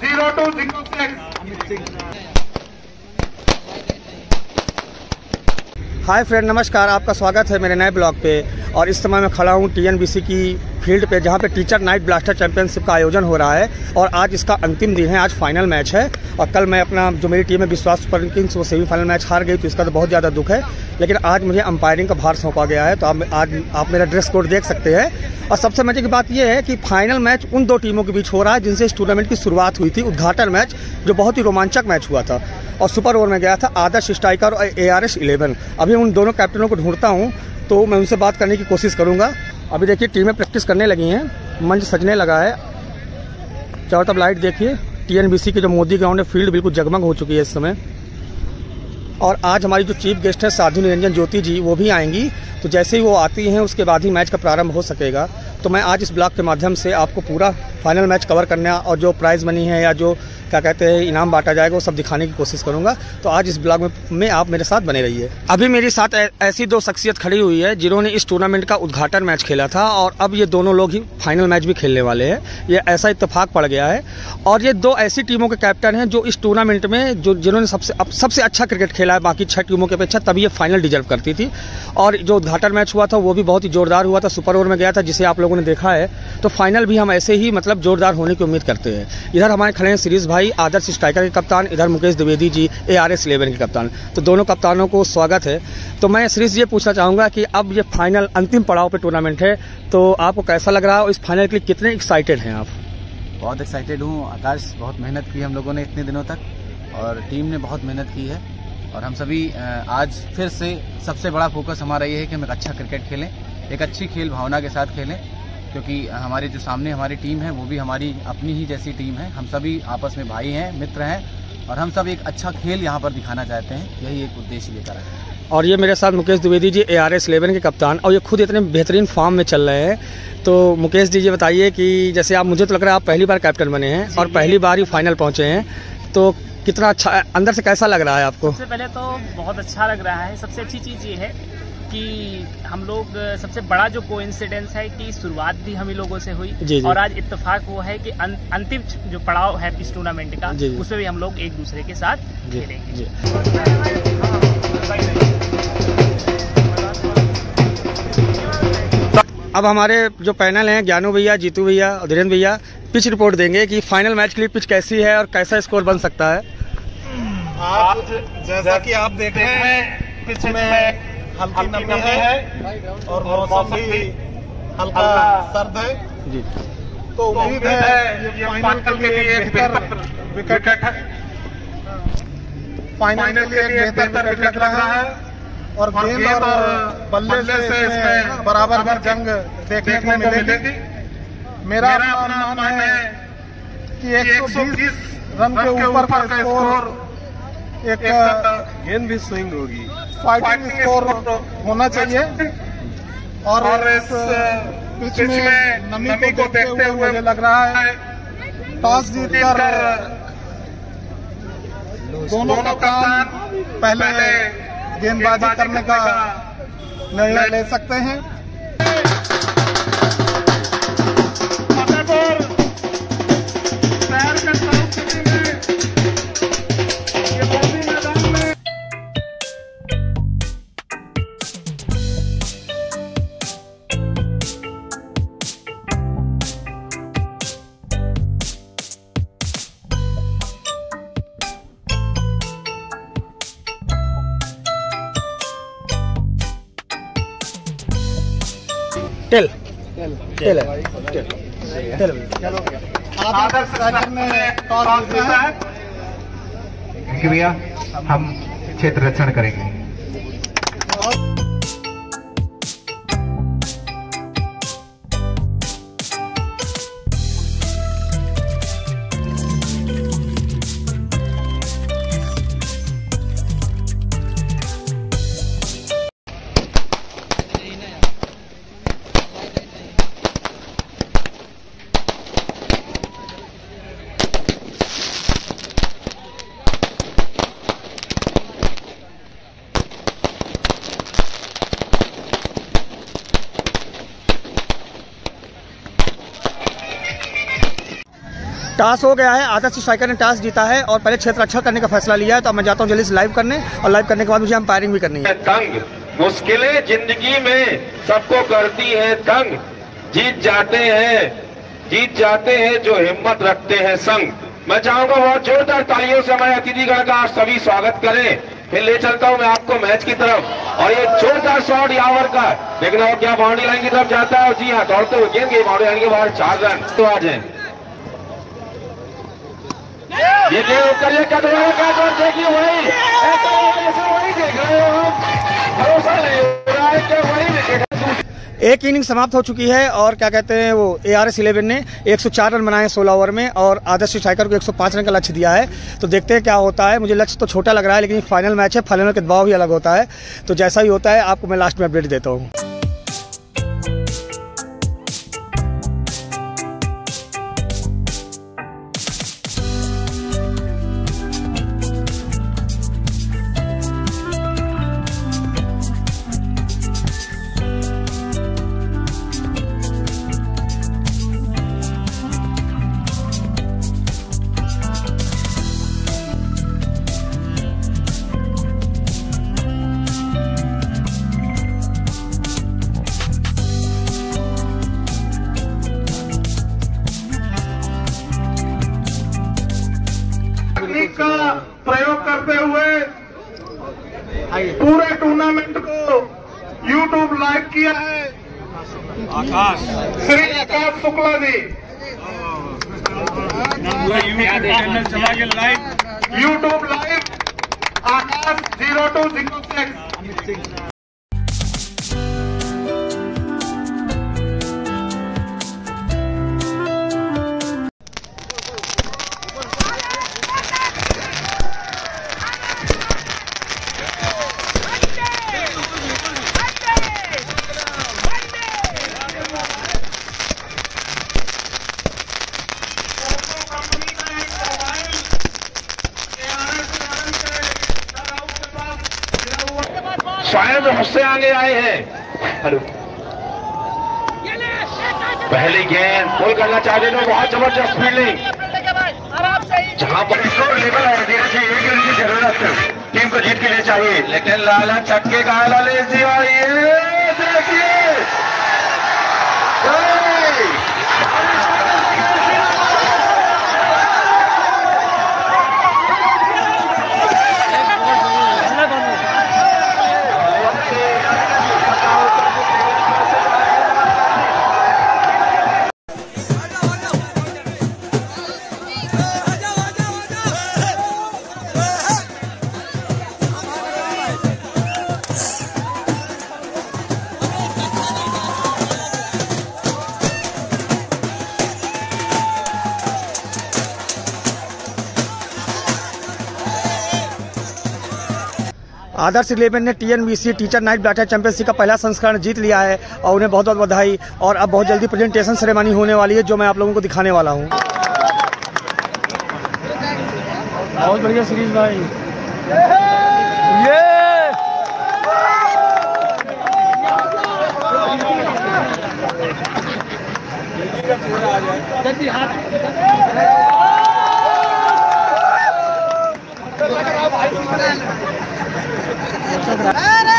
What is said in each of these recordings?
Zero two zero six hi friend नमस्कार, आपका स्वागत है मेरे नए ब्लॉग पे। और इस समय मैं खड़ा हूँ टीएनबीसी की फ़ील्ड पे जहाँ पे टीचर नाइट ब्लास्टर चैंपियनशिप का आयोजन हो रहा है और आज इसका अंतिम दिन है, आज फाइनल मैच है। और कल मैं अपना, जो मेरी टीम है, विश्वास सुपर किंग्स वो सेमीफाइनल मैच हार गई तो इसका तो बहुत ज़्यादा दुख है। लेकिन आज मुझे अंपायरिंग का भार सौंपा गया है तो आप, आज आप मेरा ड्रेस कोड देख सकते हैं। और सबसे मज़े की बात यह है कि फाइनल मैच उन दो टीमों के बीच हो रहा है, जिनसे इस टूर्नामेंट की शुरुआत हुई थी, उद्घाटन मैच जो बहुत ही रोमांचक मैच हुआ था। और सुपर ओवर में गया था आदर्श स्ट्राइकर और ए आर एस इलेवन अभी उन दोनों कैप्टनों को ढूंढता हूँ तो मैं उनसे बात करने की कोशिश करूँगा। अभी देखिए, टीमें प्रैक्टिस करने लगी हैं। मंच सजने लगा है। चारों तरफ़ लाइट देखिए। टीएनबीसी के जो मोदी ग्राउंड है फ़ील्ड बिल्कुल जगमग हो चुकी है इस समय। और आज हमारी जो चीफ गेस्ट हैं साधु निरंजन ज्योति जी, वो भी आएँगी। तो जैसे ही वो आती हैं, उसके बाद ही मैच का प्रारंभ हो सकेगा। तो मैं आज इस ब्लॉग के माध्यम से आपको पूरा फाइनल मैच कवर करना और जो प्राइज मनी है या जो क्या कहते हैं इनाम बांटा जाएगा वो सब दिखाने की कोशिश करूँगा। तो आज इस ब्लॉग में, में आप मेरे साथ बने रहिए। अभी मेरे साथ ऐसी दो शख्सियत खड़ी हुई है जिन्होंने इस टूर्नामेंट का उद्घाटन मैच खेला था और अब ये दोनों लोग ही फाइनल मैच भी खेलने वाले हैं। ये ऐसा इतफाक पड़ गया है। और ये दो ऐसी टीमों के कैप्टन हैं जो इस टूर्नामेंट में जो जिन्होंने सबसे सबसे अच्छा क्रिकेट खेला है बाकी छह टीमों की अपेक्षा तभी ये फाइनल डिजर्व करती थी। और जो उद्घाटन मैच हुआ था वो भी बहुत ही जोरदार हुआ था सुपर ओवर में गया था जिसे आप लोगों ने देखा है। तो फाइनल भी हम ऐसे ही मतलब जोरदार होने की उम्मीद करते हैं। इधर हमारे खड़े हैं सीरीज़ भाई, आदर्श स्ट्राइकर के कप्तान, इधर Mukesh Dwivedi ji A R S eleven के कप्तान। तो दोनों कप्तानों को स्वागत है। तो मैं सीरीज़ ये पूछना चाहूँगा कि अब ये फाइनल अंतिम पड़ाव पर टूर्नामेंट है तो आपको कैसा लग रहा है इस फाइनल के लिए कितने एक्साइटेड हैं आप? बहुत एक्साइटेड हूँ। आकाश बहुत मेहनत की हम लोगों ने इतने दिनों तक और टीम ने बहुत मेहनत की है। और हम सभी आज फिर से सबसे बड़ा फोकस हमारा ये है कि हम एक अच्छा क्रिकेट खेलें, एक अच्छी खेल भावना के साथ खेलें। क्योंकि हमारे जो सामने हमारी टीम है वो भी हमारी अपनी ही जैसी टीम है। हम सभी आपस में भाई हैं मित्र हैं और हम सब एक अच्छा खेल यहाँ पर दिखाना चाहते हैं। यही एक उद्देश्य लेकर आए और ये मेरे साथ Mukesh Dwivedi ji A R S eleven के कप्तान। और ये खुद इतने बेहतरीन फॉर्म में चल रहे हैं। तो मुकेश जी ये बताइए कि जैसे आप मुझे तो लग रहा है आप पहली बार कैप्टन बने हैं और पहली बार ही फाइनल पहुँचे हैं। तो कितना अच्छा अंदर से कैसा लग रहा है आपको? सबसे पहले तो बहुत अच्छा लग रहा है। सबसे अच्छी चीज़ ये है कि हम लोग सबसे बड़ा जो कोइंसिडेंस है कि शुरुआत भी हम ही लोगों से हुई जी, जी। और आज इत्तेफाक वो है कि अं, अंतिम जो पड़ाव है इस टूर्नामेंट का जी, जी। उसमें भी हम लोग एक दूसरे के साथ जी, खेलेंगे जी। अब हमारे जो पैनल हैं ज्ञानू भैया जीतू भैया और धीरेन्द्र भैया पिच रिपोर्ट देंगे कि फाइनल मैच के लिए पिच कैसी है और कैसा स्कोर बन सकता है आज जैसा कि आप देख रहे हैं पिच में हल्की नमी है और मौसम भी हल्का सर्द है। जी। तो उम्मीद है ये फाइनल के लिए बेहतर विकेट है। फाइनल के लिए बेहतर विकेट लग रहा है। और गेंद और बल्ले से इसमें बराबर भर जंग देखने को मिलेगी। मेरा मानना है कि 120 रन के ऊपर का स्कोर एक गेंद भी स्विंग होगी। फाइटिंग स्कोर होना चाहिए। और इस पिच में नमी को देखते हुए मुझे लग रहा है टॉस जीतकर दोनों कप्तान पहले गेंदबाजी करने का निर्णय ले सकते हैं। टेल टेल टेल टेल है भैया। हम क्षेत्र रक्षण करेंगे। टास हो गया है, आदर्श स्ट्राइकर ने टास जीता है और पहले क्षेत्र अच्छा करने का फैसला लिया है तो मैं जाता हूँ जल्दी से लाइव करने और लाइव करने के बाद मुझे अंपायरिंग भी करनी है। तंग, मुश्किलें ज़िंदगी में सबको करती है तंग। जीत जाते हैं, जीत जाते हैं जो हिम्मत रखते हैं संग। मैं चाहूँगा बहुत जोरदार तालियों से हमारे अतिथिगण का आप सभी स्वागत करें। फिर ले चलता हूँ मैं आपको मैच की तरफ़। और ये जोरदार शॉट यावर का लेकिन और क्या बाउंड्री लाइन की तरफ़ जाता है और जी हाँ दौड़ते हुए गेंद बाउंड्री लाइन के बाहर चार रन। तो आ जाए ये गेंद करिए कदम का ज़ोर देखिए वही। एक इनिंग समाप्त हो चुकी है और क्या कहते हैं वो ए आर एस इलेवन ने 104 रन बनाए 16 ओवर में और आदर्श स्ट्राइकर को 105 रन का लक्ष्य दिया है। तो देखते हैं क्या होता है। मुझे लक्ष्य तो छोटा लग रहा है, लेकिन फाइनल मैच है फाइनल के दबाव भी अलग होता है। तो जैसा ही होता है, आपको मैं लास्ट में अपडेट देता हूँ। का प्रयोग करते हुए पूरे टूर्नामेंट को यूट्यूब लाइव किया है। Akash. Shri Akash Shukla ji. YouTube live Akash zero two zero six शायद मुझसे आगे आए हैं। हेलो। पहली गेंद पुल करना चाहते थे, बहुत ज़बरदस्त फील्डिंग जहाँ पर स्कोर लेवल है धीरे से एक रन की ज़रूरत टीम को जीत के लिए चाहिए। लेकिन लाला छक्के का लाल दिया ये। आदर्श इलेवन ने TNBC teacher night batter championship का पहला संस्करण जीत लिया है और उन्हें बहुत बहुत बधाई और अब बहुत जल्दी प्रेजेंटेशन सेरेमनी होने वाली है जो मैं आप लोगों को दिखाने वाला हूँ। बहुत बढ़िया सीरीज़ भाई। ये Muito obrigado.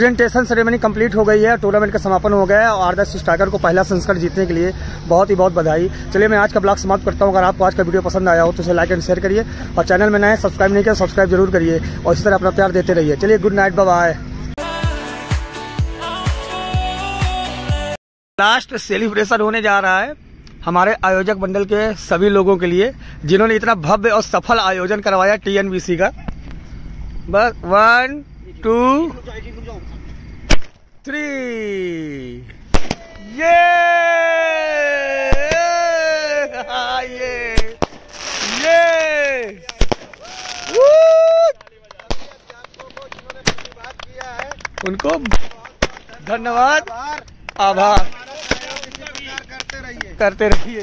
Presentation ceremony complete हो गई है, टूर्नामेंट का समापन हो गया है और आदर्श स्ट्राइकर को पहला संस्करण जीतने के लिए बहुत ही बहुत बधाई। चलिए, मैं आज का ब्लॉग समाप्त करता हूँ। अगर आपको आज का वीडियो पसंद आया हो तो इसे लाइक एंड शेयर करिए और चैनल में नए सब्सक्राइब नहीं किया, सब्सक्राइब ज़रूर करिए और इसी तरह अपना प्यार देते रहिए। चलिए good night bye last celebration होने जा रहा है हमारे आयोजक मंडल के सभी लोगों के लिए, जिन्होंने इतना भव्य और सफल आयोजन करवाया टीएनबीसी का। बस वन टू थ्री ये ये ये उनको धन्यवाद। आभार। करते रहिए। करते रहिए।